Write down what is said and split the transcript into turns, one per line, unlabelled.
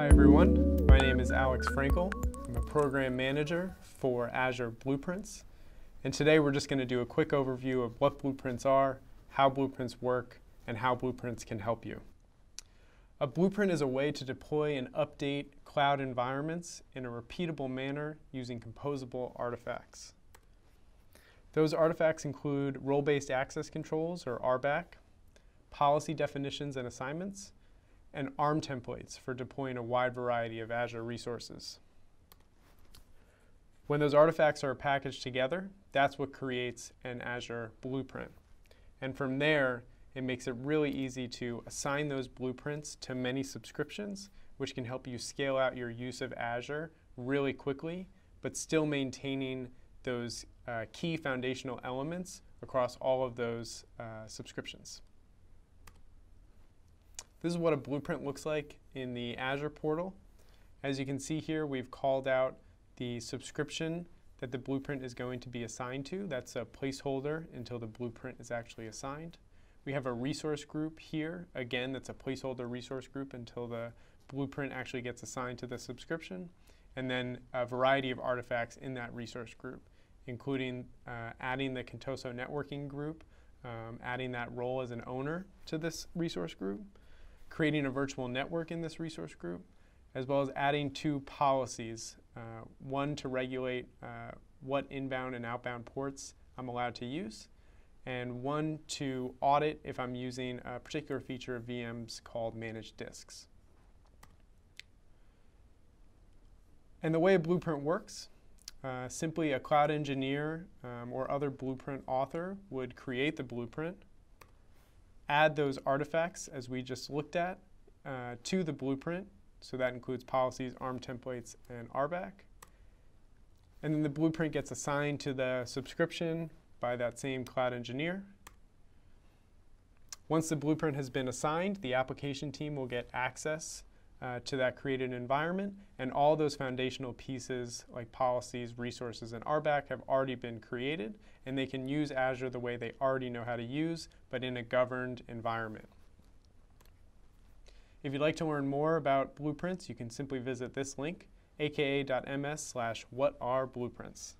Hi everyone, my name is Alex Frankel. I'm a program manager for Azure Blueprints. And today we're just going to do a quick overview of what blueprints are, how blueprints work, and how blueprints can help you. A blueprint is a way to deploy and update cloud environments in a repeatable manner using composable artifacts. Those artifacts include role-based access controls, or RBAC, policy definitions and assignments, and ARM templates for deploying a wide variety of Azure resources. When those artifacts are packaged together, that's what creates an Azure blueprint. And from there, it makes it really easy to assign those blueprints to many subscriptions, which can help you scale out your use of Azure really quickly, but still maintaining those uh, key foundational elements across all of those uh, subscriptions. This is what a blueprint looks like in the Azure portal. As you can see here, we've called out the subscription that the blueprint is going to be assigned to. That's a placeholder until the blueprint is actually assigned. We have a resource group here. Again, that's a placeholder resource group until the blueprint actually gets assigned to the subscription. And then a variety of artifacts in that resource group, including uh, adding the Contoso networking group, um, adding that role as an owner to this resource group, creating a virtual network in this resource group, as well as adding two policies, uh, one to regulate uh, what inbound and outbound ports I'm allowed to use, and one to audit if I'm using a particular feature of VMs called managed disks. And the way a blueprint works, uh, simply a cloud engineer um, or other blueprint author would create the blueprint, add those artifacts as we just looked at uh, to the blueprint. So that includes policies, ARM templates, and RBAC. And then the blueprint gets assigned to the subscription by that same cloud engineer. Once the blueprint has been assigned, the application team will get access uh, to that created environment, and all those foundational pieces like policies, resources, and RBAC have already been created, and they can use Azure the way they already know how to use, but in a governed environment. If you'd like to learn more about blueprints, you can simply visit this link, aka.ms slash what are blueprints.